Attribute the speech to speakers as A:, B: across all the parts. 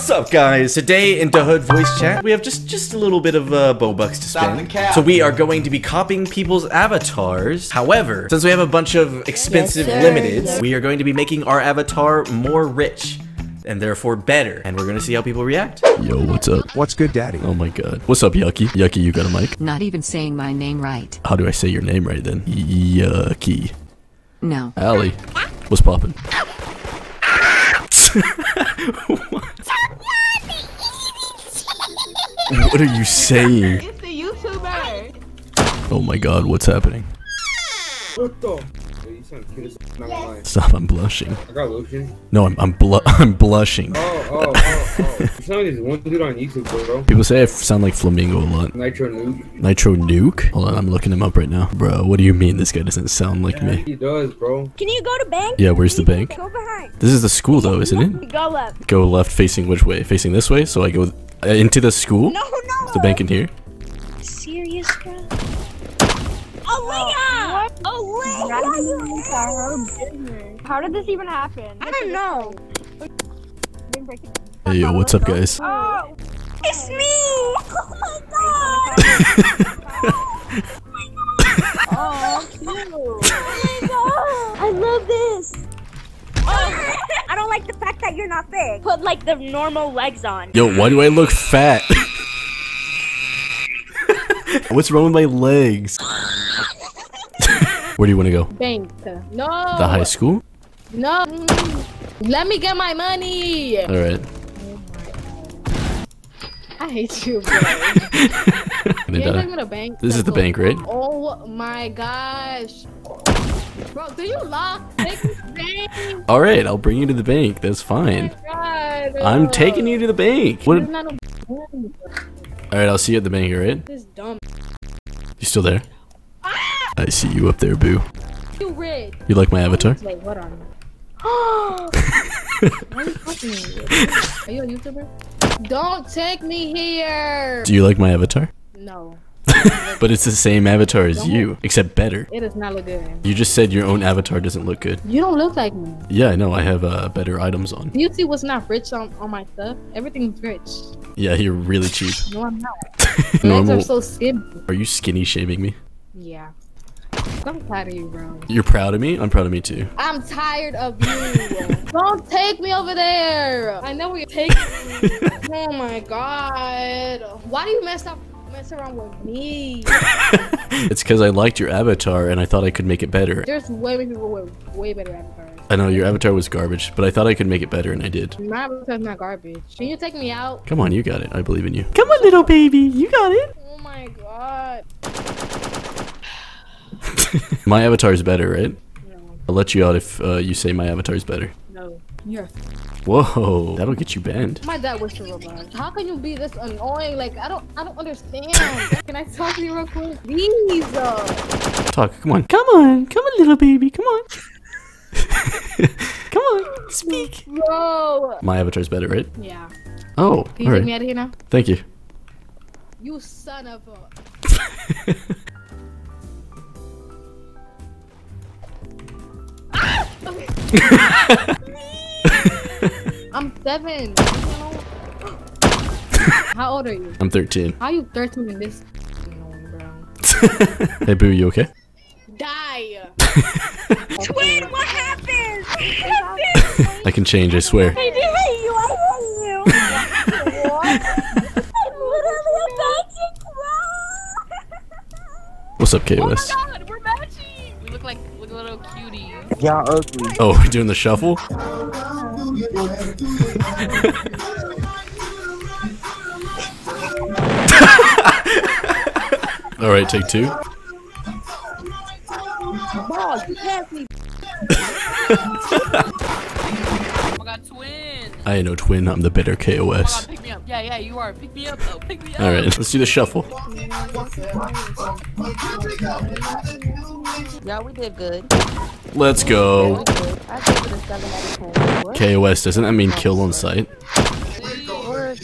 A: What's up, guys? Today in Da Hood voice chat, we have just just a little bit of uh, Robux to spend. So we are going to be copying people's avatars. However, since we have a bunch of expensive
B: Yes, sir.
A: limiteds, we are going to be making our avatar more rich and therefore better. And we're going to see how people react. Yo, what's up?
C: What's good, Daddy?
A: Oh my god. What's up, Yucky? Yucky, you got a mic?
D: Not even saying my name right.
A: How do I say your name right then? Yucky.
D: No.
A: Allie. What's poppin'? what are you saying?
B: It's the YouTuber.
A: Oh my god, what's happening?
E: What the? Hey, you sound cute as f- not gonna lie.
A: Stop, I'm blushing.
E: I got lotion.
A: No, I'm I'm, blu- I'm blushing.
E: Oh, oh, oh, oh. You sound like this one dude on YouTube, bro.
A: People say I sound like Flamingo a lot.
E: Nitro Nuke.
A: Nitro Nuke? Hold on, I'm looking him up right now. Bro, what do you mean this guy doesn't sound like me?
E: He does, bro.
B: Can you go to bank?
A: Yeah, where's the bank?
B: Go behind.
A: This is the school though, isn't it?
B: Go left.
A: Go left facing which way? Facing this way? So I go uh, into the school?
B: No, no.
A: Is the bank in here?
B: Serious, bro? Aaliyah! Aaliyah!
F: How did this even happen?
B: I don't know.
A: Hey yo, what's up guys?
B: Oh, it's me! Oh my god! that big. Put like the normal legs on.
A: Yo, why do I look fat? What's wrong with my legs? Where do you want to go?
F: Bank. No.
A: The high school?
F: No. Let me get my money.
A: Alright.
F: I hate you, bro.
A: I
F: you ain't
A: die?
F: taking me to bank.
A: This is the bank, right?
F: Oh my gosh. Bro, do you lock? Take me to the bank.
A: Alright, I'll bring you to the bank. That's fine.
F: Oh God.
A: I'm taking you to the bank. What?
F: not no.
A: Alright, I'll see you at the bank, alright?
F: This dumb.
A: You still there? Ah! I see you up there, boo.
F: You rich.
A: You like my avatar?
F: Wait. Why are you me? Are you a YouTuber? Don't take me here.
A: Do you like my avatar?
F: No,
A: But it's the same avatar as you, except better.
F: it does not look good.
A: You just said your own avatar doesn't look good.
F: You don't look like me.
A: Yeah, I know. I have uh, better items on.
F: See what's not rich on, on my stuff? Everything's rich.
A: Yeah, you're really cheap.
F: No, I'm not. Legs
A: Normal.
F: are so skinny.
A: Are you skinny shaming me?
F: Yeah. I'm tired of you, bro.
A: You're proud of me? I'm proud of me too.
F: I'm tired of you. don't take me over there. I know where you're taking me. oh my god. Why do you mess up mess around with me?
A: It's because I liked your avatar and I thought I could make it better.
F: There's way many people with way better avatars.
A: I know your avatar was garbage, but I thought I could make it better and I did.
F: My avatar's not garbage. Can you take me out?
A: Come on, you got it. I believe in you. Come on, little baby. You got it.
F: Oh my god.
A: My avatar is better, right?
F: No,
A: I'll let you out if uh, you say my avatar is better.
F: no. You're
A: Whoa, that'll get you banned.
F: my dad was a robot. How can you be this annoying? Like I don't I don't understand. can I talk to you real quick? Please. Uh,
A: Talk. Come on. Come on. Come on, little baby. Come on. come on. Speak.
F: bro.
A: My avatar's better, right?
F: Yeah.
A: Oh,
F: Can you
A: all
F: take me out of here now?
A: Thank you.
F: You son of a I'm seven. How old are you?
A: I'm 13.
F: How are you 13 in this annoying, bro?
A: hey, Boo, you okay?
F: Die.
B: Twin, what happened? Happened?
A: I can change, I swear.
B: I do hate you. I hate you. what? I'm literally about to cry.
A: What's up,
G: Oh my god, we're matching! We look like, like little cuties.
C: Y'all ugly.
A: Oh, we're doing the shuffle? All right, take two.
G: Oh my god, twin!
A: I ain't no twin. I'm the better
G: Oh my god,
A: KOS.
G: pick me up. Yeah, yeah, you are. Pick me up though. Pick me up.
A: All right, let's do the shuffle.
H: Yeah, we did good.
A: Let's go.
H: We did. I gave it a 7 out of 10. What?
A: KOS, doesn't that mean kill on sight?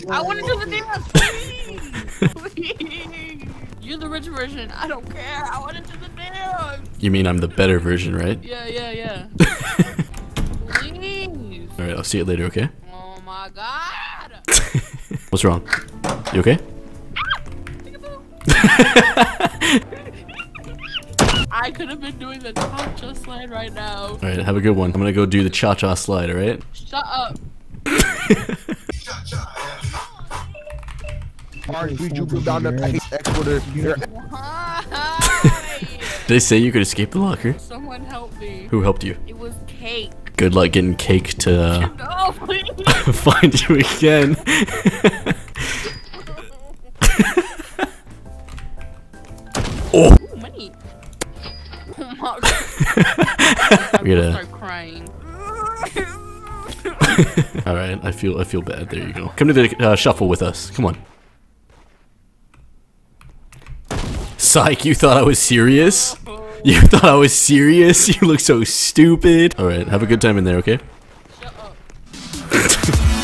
G: I want to do the dance, please! please! You're the rich version. I don't care. I want to do the dance.
A: You mean I'm the better version, right?
G: Yeah, yeah, yeah.
A: see you later, okay?
G: Oh my god.
A: What's wrong? You okay?
G: I could have been doing the cha-cha slide right now.
A: All right, have a good one. I'm gonna go do the cha-cha slide. All right.
G: Shut up.
C: Mark, we dribble down the pace. X with a your
G: Why?
A: Did they say you could escape the locker?
G: Someone help me.
A: Who helped you?
G: It was cake.
A: Good luck getting cake to
G: No,
A: find you again. oh,
G: Ooh, money. Oh my god. I'm gonna start crying.
A: all right. I feel I feel bad. There you go. Come to the uh, shuffle with us. Come on. Psych, you thought I was serious? You thought I was serious? You look so stupid. All right, have a good time in there, okay?
G: Shut up.